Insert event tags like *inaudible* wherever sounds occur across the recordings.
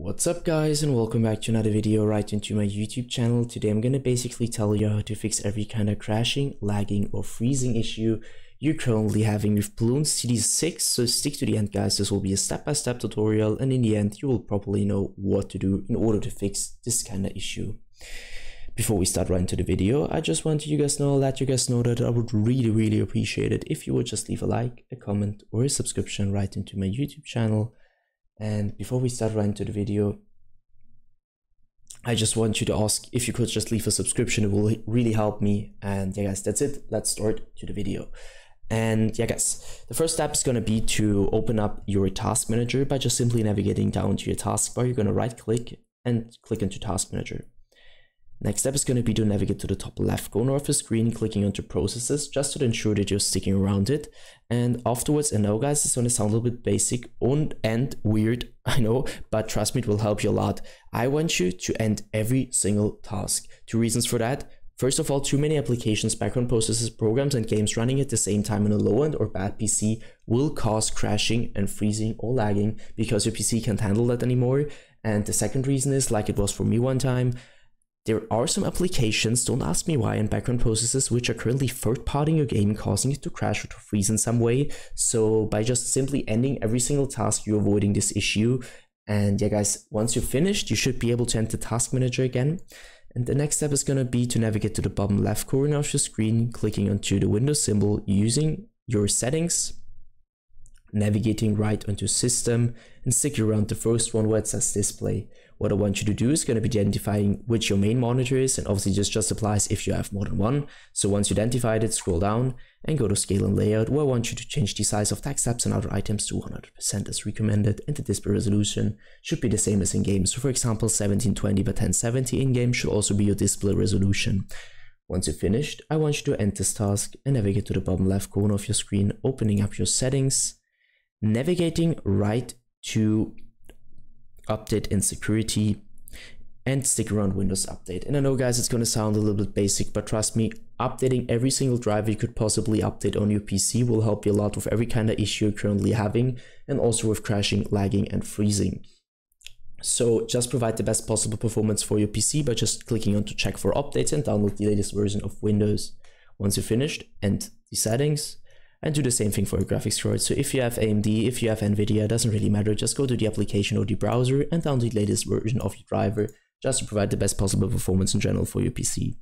What's up guys and welcome back to another video right into my YouTube channel. Today I'm gonna basically tell you how to fix every kind of crashing, lagging or freezing issue you're currently having with Bloons TD 6 so stick to the end guys this will be a step-by-step -step tutorial and in the end you will probably know what to do in order to fix this kind of issue. Before we start right into the video, I just want you guys know let you guys know that I would really really appreciate it if you would just leave a like, a comment or a subscription right into my YouTube channel and before we start right into the video, I just want you to ask if you could just leave a subscription. It will really help me. And yeah, guys, that's it. Let's start to the video. And yeah, guys, the first step is going to be to open up your task manager by just simply navigating down to your taskbar. You're going to right click and click into task manager. Next step is going to be to navigate to the top left corner of the screen, clicking onto processes just to ensure that you're sticking around it. And afterwards, I know guys, it's going to sound a little bit basic and, and weird, *laughs* I know, but trust me, it will help you a lot. I want you to end every single task. Two reasons for that. First of all, too many applications, background processes, programs, and games running at the same time on a low end or bad PC will cause crashing and freezing or lagging because your PC can't handle that anymore. And the second reason is, like it was for me one time, there are some applications, don't ask me why, and background processes which are currently third-partying your game, causing it to crash or to freeze in some way. So by just simply ending every single task, you're avoiding this issue. And yeah, guys, once you're finished, you should be able to enter Task Manager again. And the next step is going to be to navigate to the bottom left corner of your screen, clicking onto the Windows symbol using your settings, navigating right onto System, and stick around the first one where it says Display. What I want you to do is going to be identifying which your main monitor is, and obviously this just applies if you have more than one. So once you identified it, scroll down and go to Scale and Layout, where I want you to change the size of text tabs and other items to 100% as recommended, and the display resolution should be the same as in-game. So for example, 1720 by 1070 in-game should also be your display resolution. Once you're finished, I want you to end this task and navigate to the bottom left corner of your screen, opening up your settings, navigating right to update and security and stick around Windows Update. And I know guys, it's going to sound a little bit basic, but trust me, updating every single driver you could possibly update on your PC will help you a lot with every kind of issue you're currently having and also with crashing, lagging and freezing. So just provide the best possible performance for your PC by just clicking on to check for updates and download the latest version of Windows. Once you're finished, end the settings, and do the same thing for your graphics card. So if you have AMD, if you have NVIDIA, it doesn't really matter. Just go to the application or the browser and download the latest version of your driver just to provide the best possible performance in general for your PC.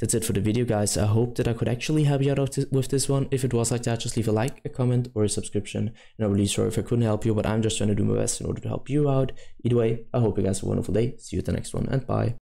That's it for the video, guys. I hope that I could actually help you out with this one. If it was like that, just leave a like, a comment, or a subscription. And I'm really sorry if I couldn't help you, but I'm just trying to do my best in order to help you out. Either way, I hope you guys have a wonderful day. See you at the next one, and bye.